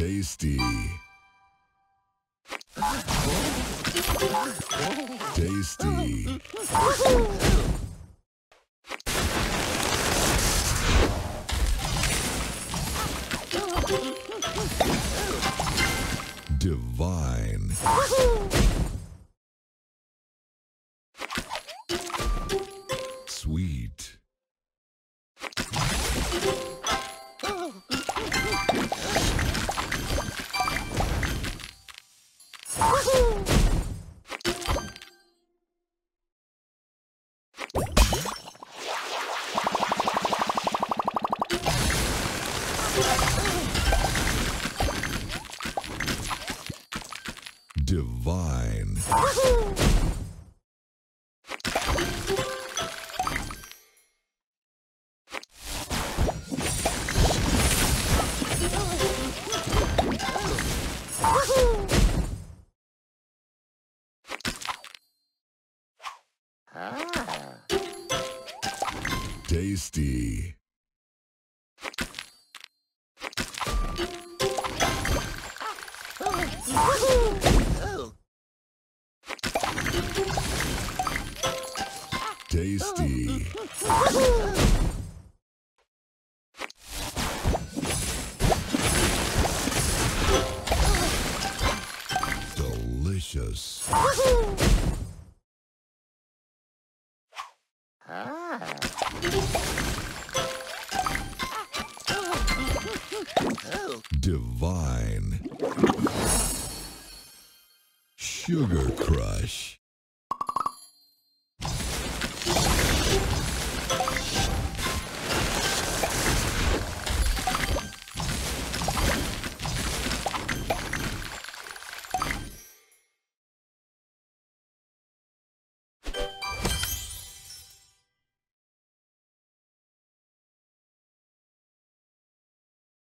Tasty. Tasty. Divine. Divine. Tasty. Tasty. Delicious. Divine. Sugar Crush.